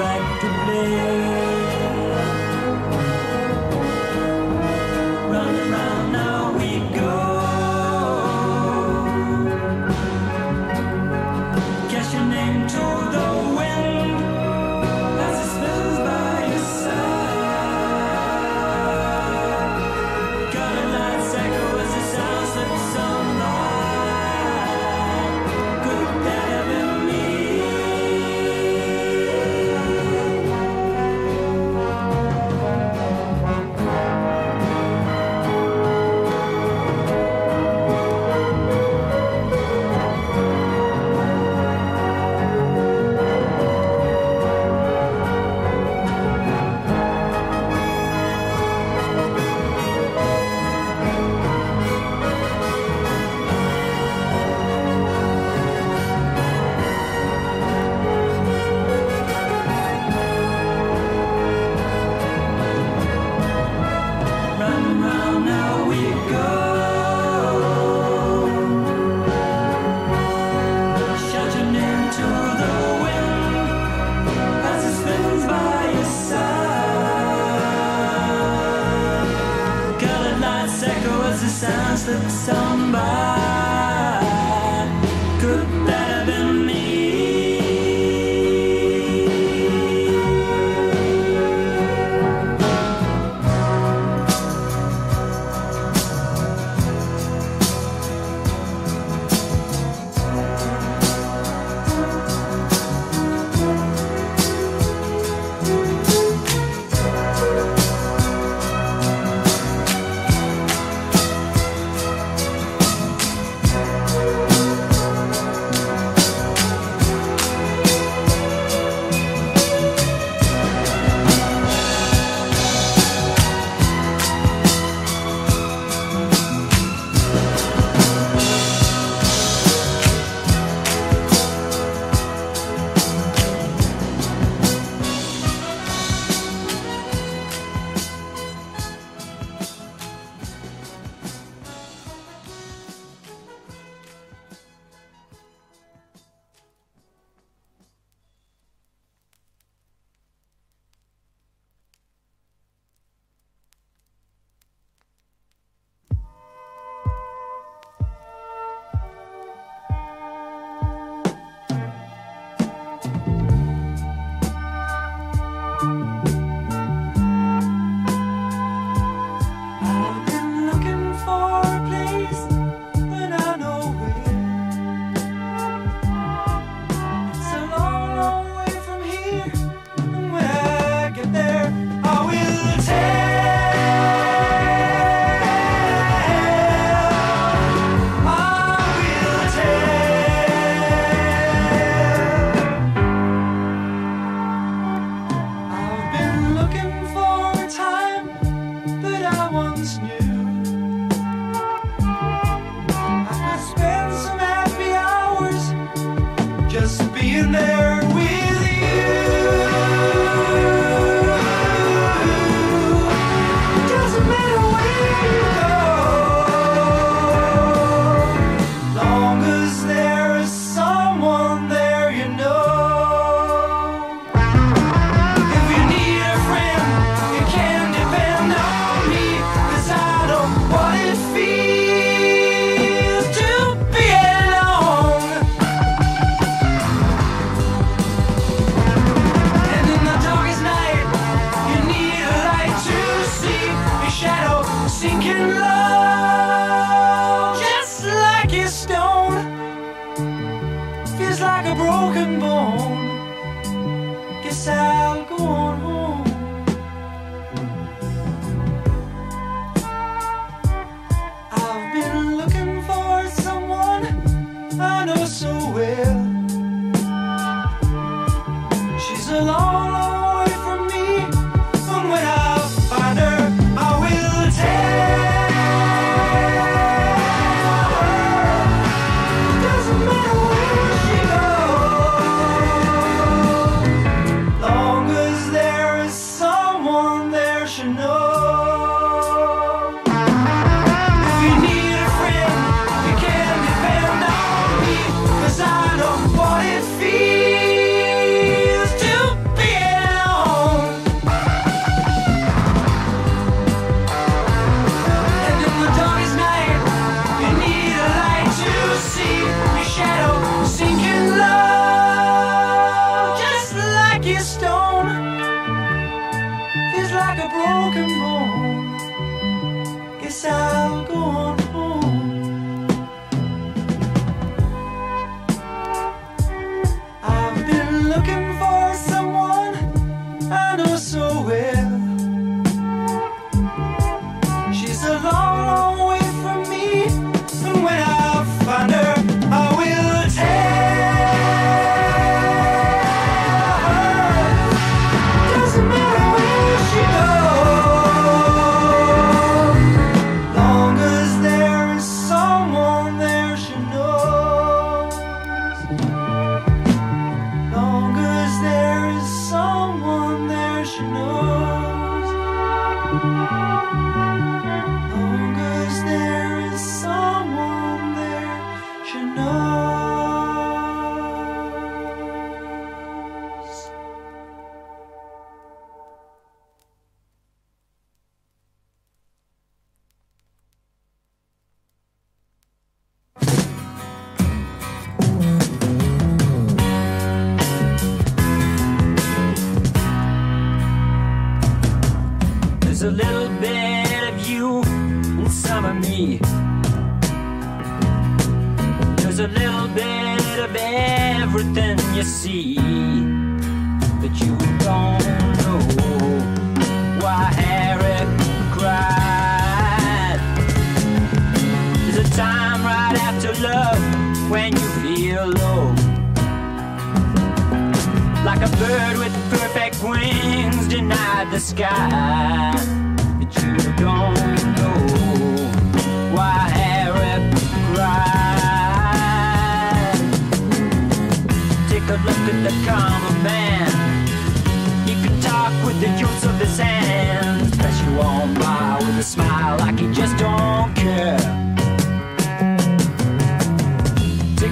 back to play.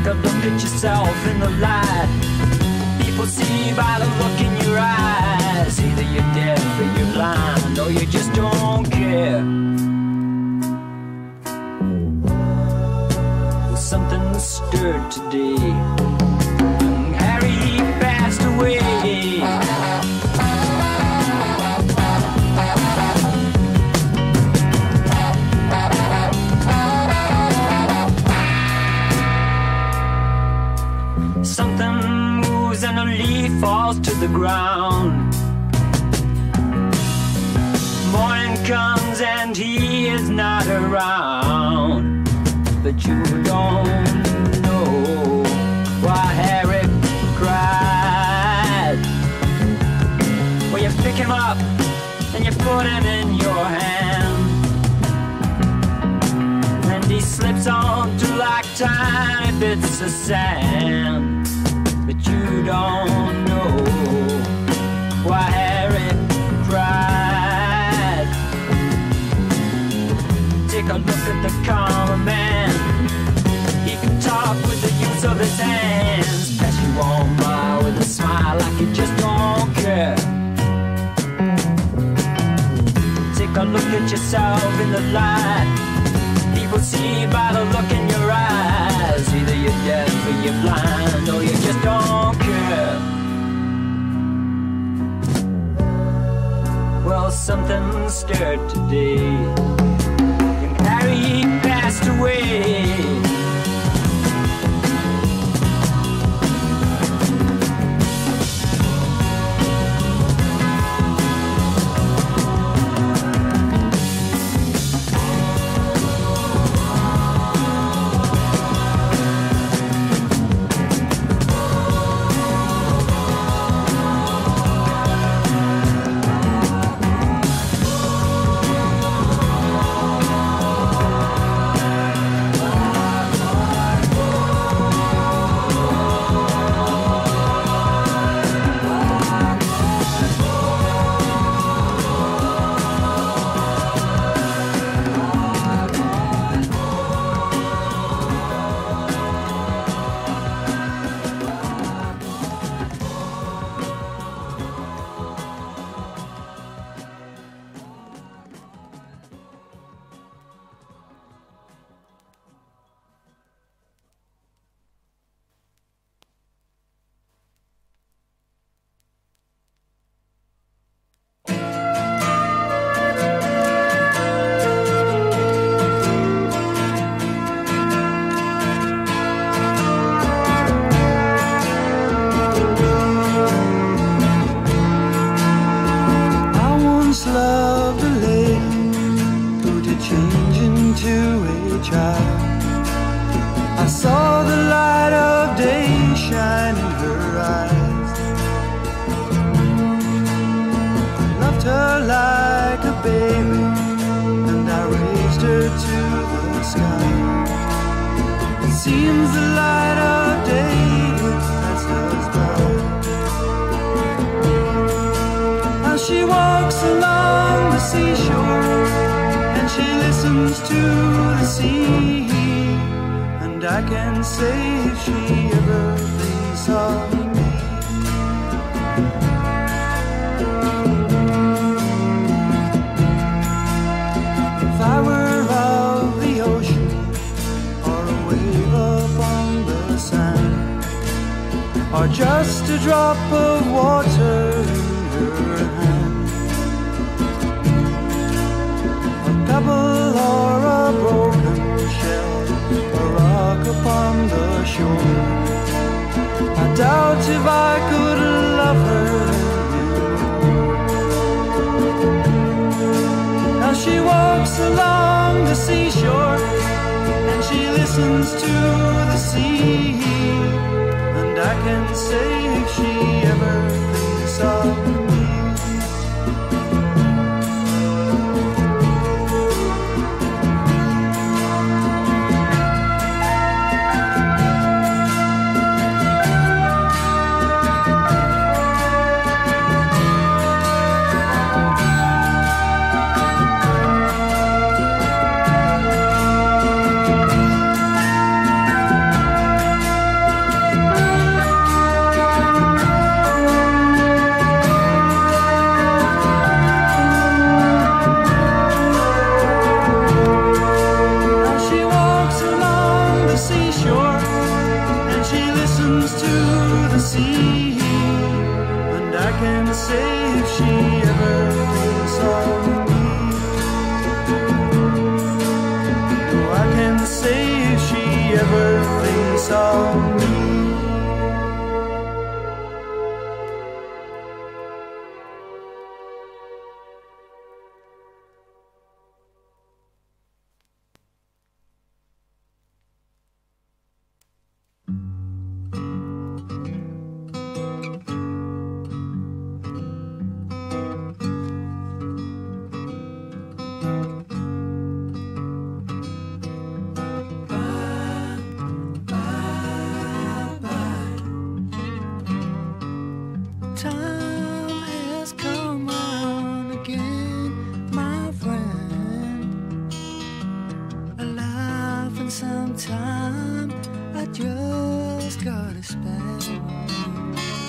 A look at yourself in the light. People see by the look in your eyes. Either you're deaf or you're blind, or you just don't care. Well, something stirred today. Harry, passed away. Falls to the ground. Morning comes and he is not around. But you don't know why Harry cried. Well, you pick him up and you put him in your hand. And he slips on onto like tiny bits of sand. You don't know why cried. Take a look at the common man. He can talk with the use of his hands. Pass you on by with a smile like just don't care. Take a look at yourself in the light. People see by the look in your you're deaf or you're blind, or you just don't care. Well, something stirred today. And Harry passed away. a drop of water in her hand. A pebble or a broken shell, a rock upon the shore. I doubt if I could love her. as she walks along the seashore and she listens to the sea I can say if she ever thinks of just got a spell.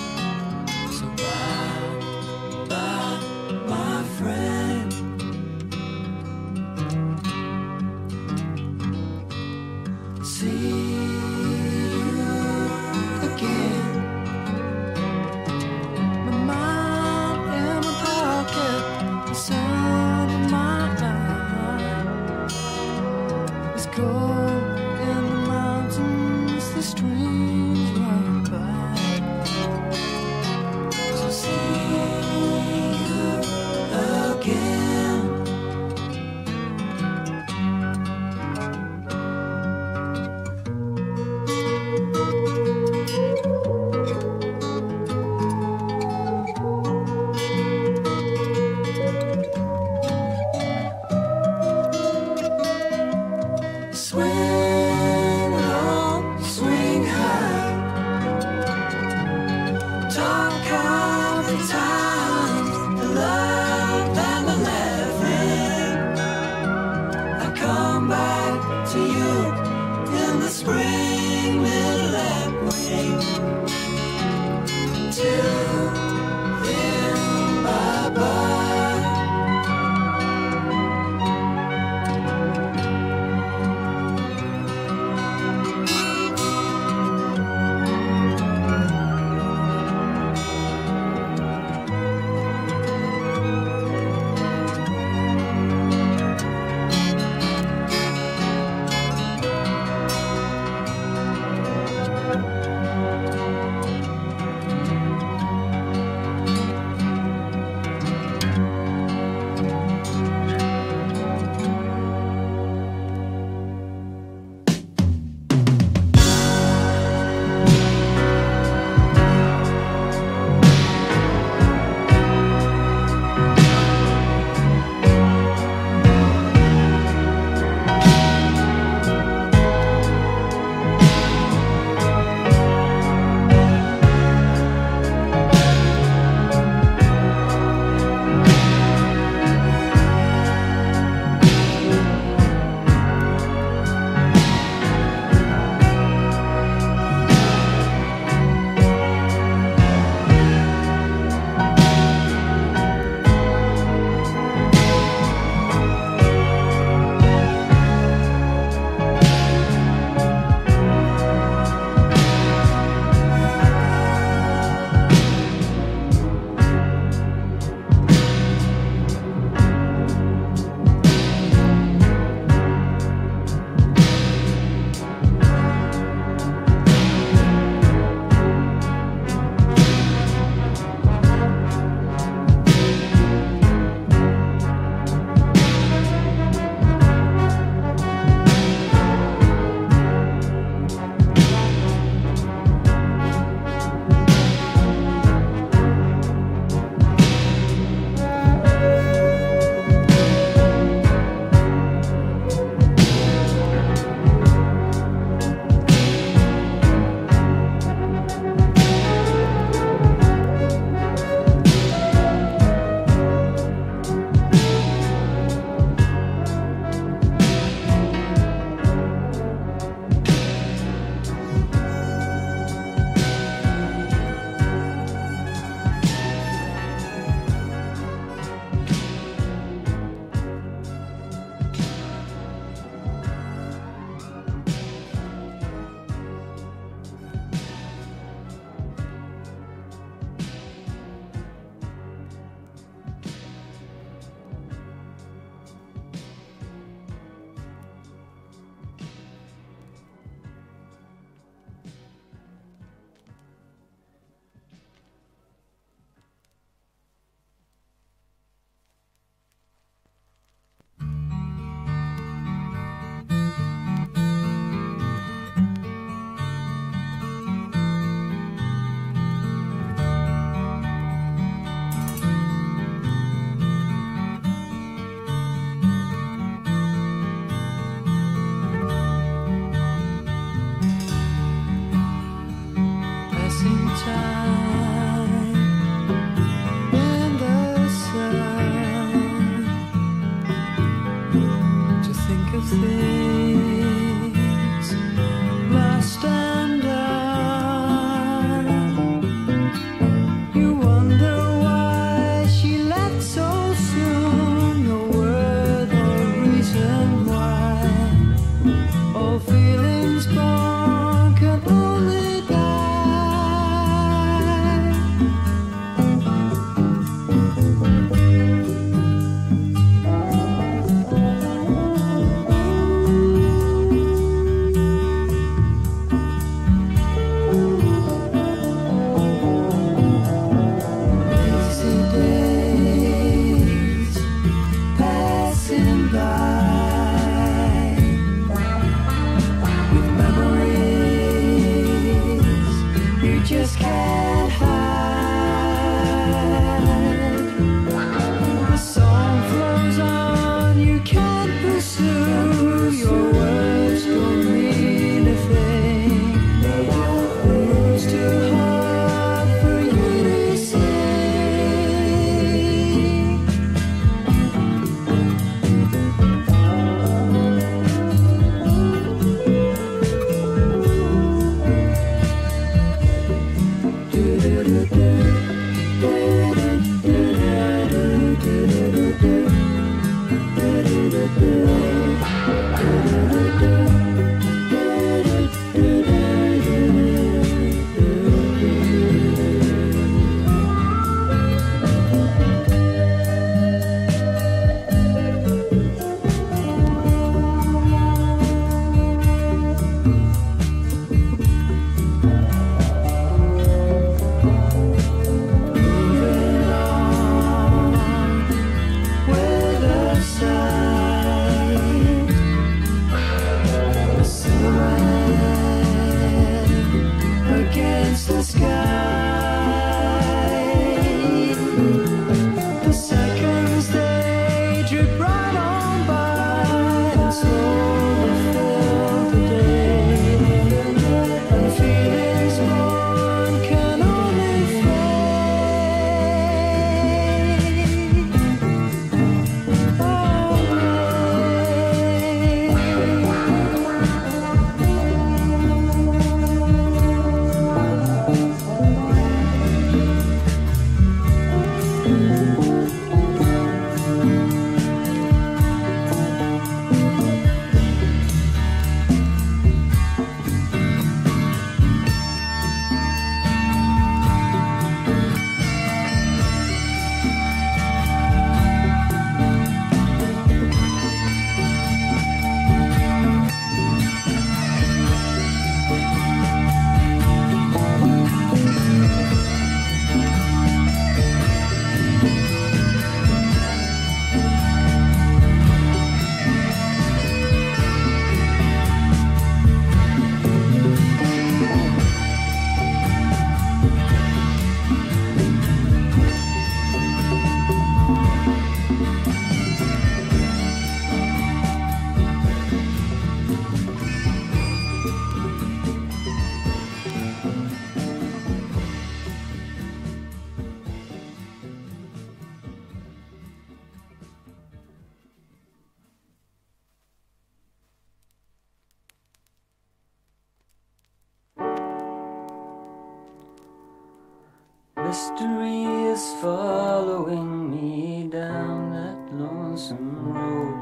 Mystery is following me down that lonesome road.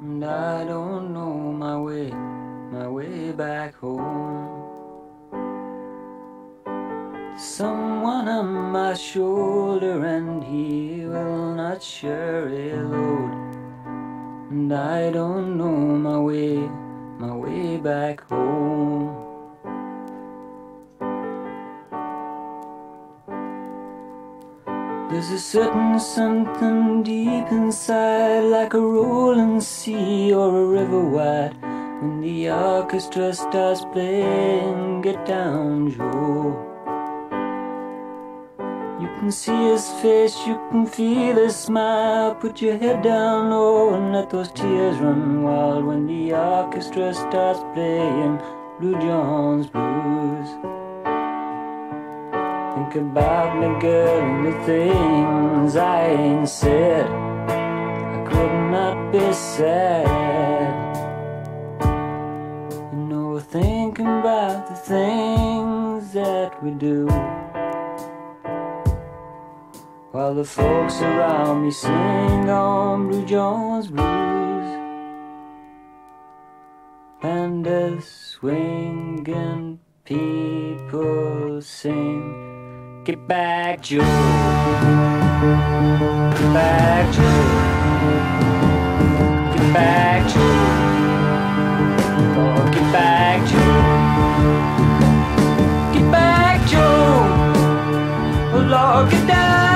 And I don't know my way, my way back home. Someone on my shoulder, and he will not share a load. And I don't know my way, my way back home. There's a certain something deep inside, like a rolling sea or a river wide. When the orchestra starts playing, get down, Joe. You can see his face, you can feel his smile. Put your head down low and let those tears run wild when the orchestra starts playing Blue John's Blues. Think about me, girl, and the things I ain't said. I could not be sad. You know, thinking about the things that we do. While the folks around me sing on Blue John's Blues. And the swinging people sing. Get back, Joe. Get back, Joe. Get back, Joe. Get back, Joe. Get back, Joe. Oh, Lord, get down,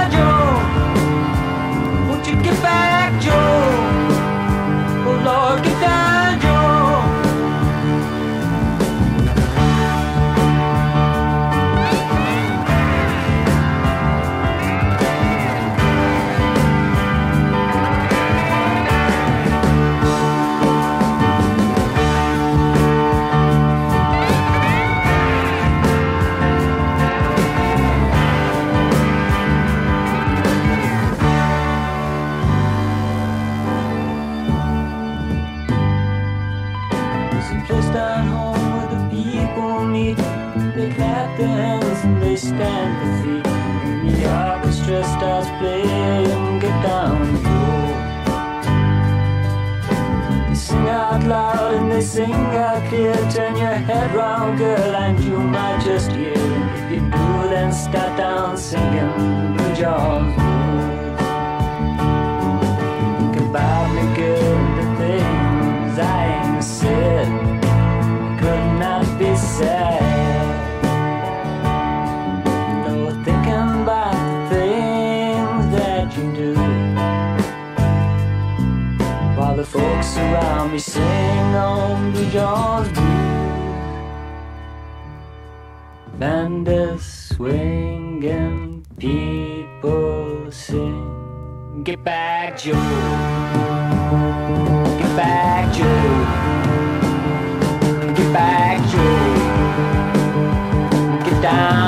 Their and they stand their feet. When the orchestra starts playing, get down go. They sing out loud and they sing out clear. Turn your head round, girl, and you might just hear. If you do, then start down singing Blue John's Think about me, girl, the things I ain't said could not be said. Folks around me sing only yours blue. Bandits swing and people sing. Get back, Joe. Get back, Joe. Get back, Joe. Get down.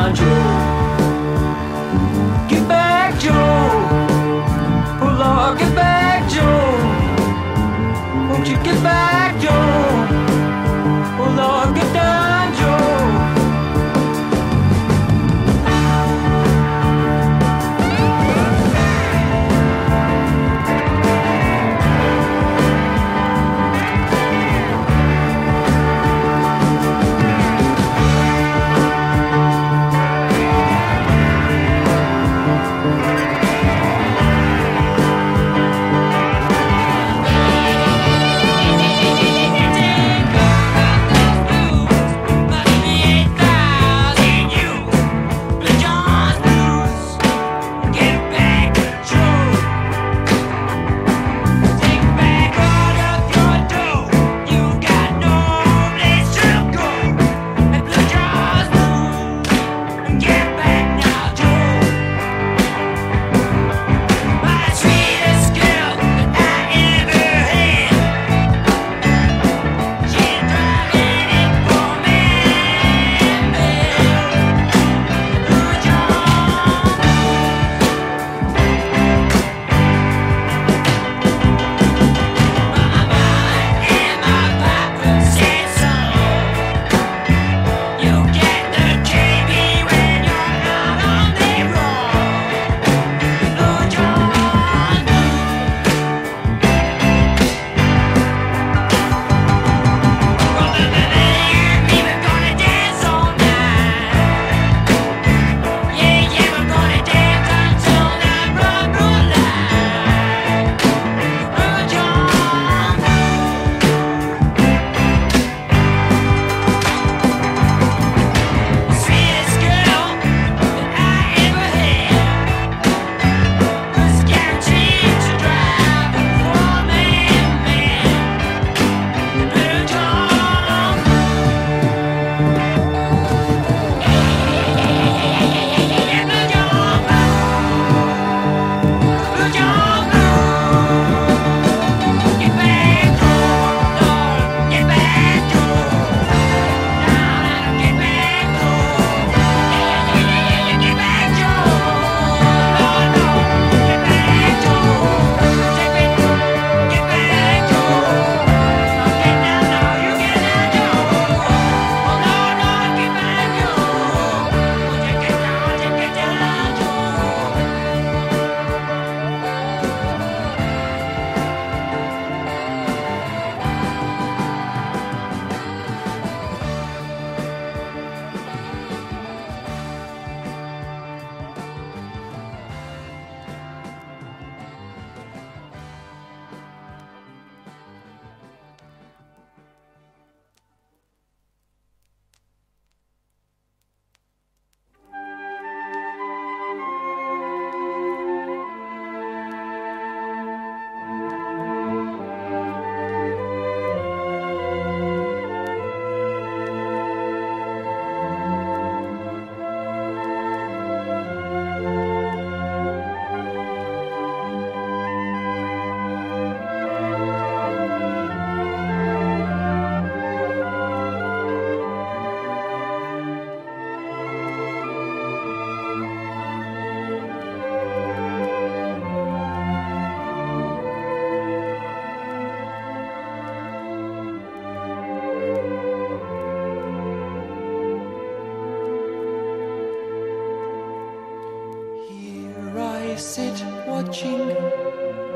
I sit watching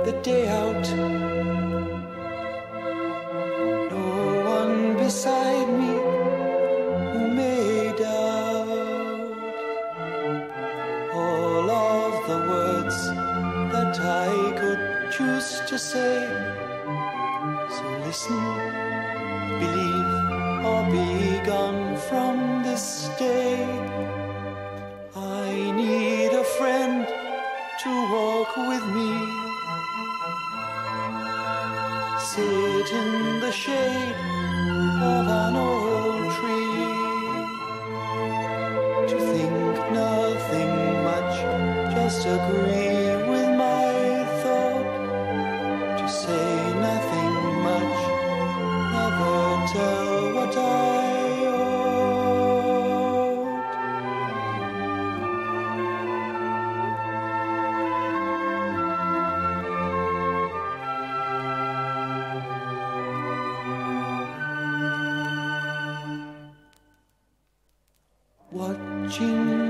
the day out.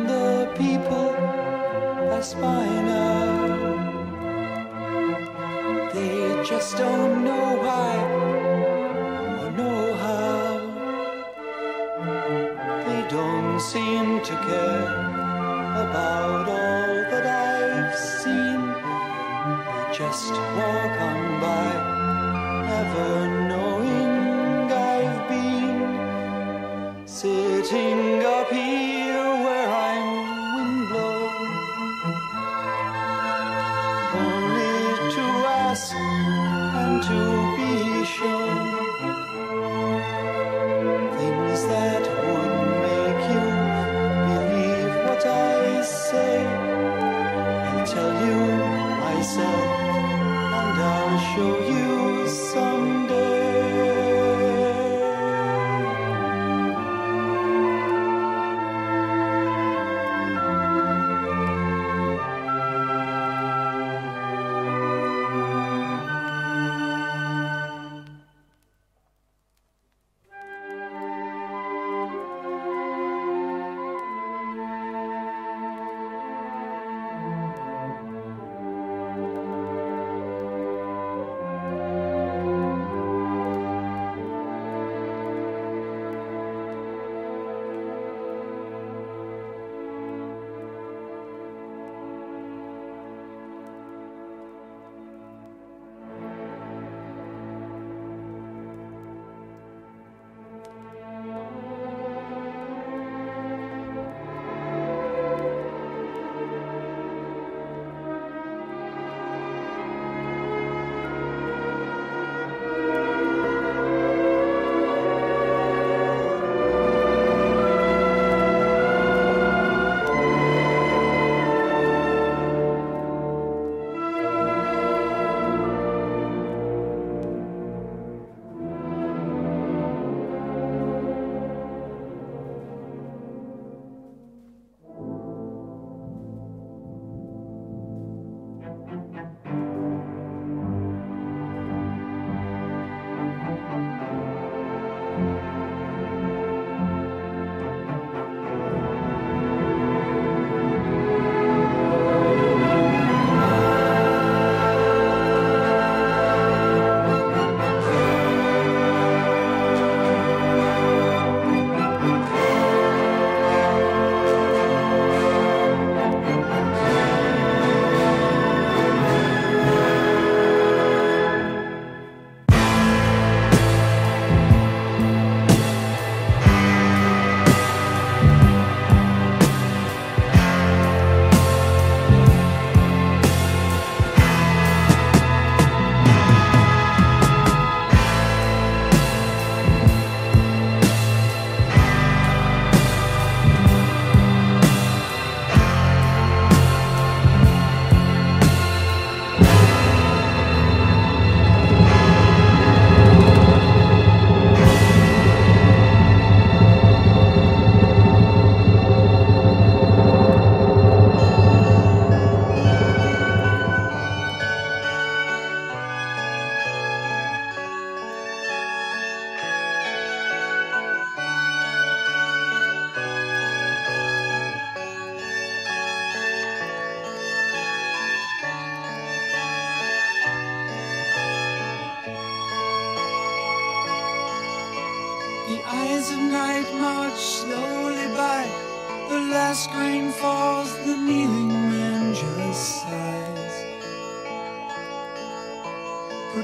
The people pass by now. They just don't know why or know how. They don't seem to care about all that I've seen. They just walk on by, never knowing I've been sitting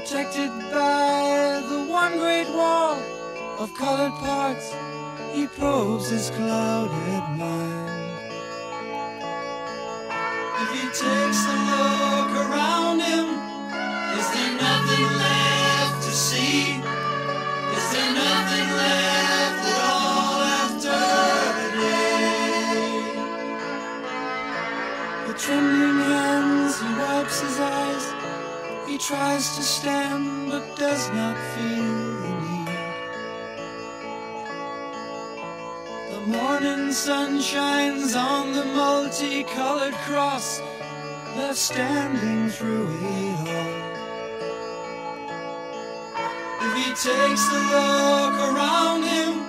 Protected by the one great wall of colored parts, he probes his clouded mind. If he takes a look around him, is there nothing left tries to stand but does not feel the need. The morning sun shines on the multicolored cross left standing through it all. If he takes a look around him,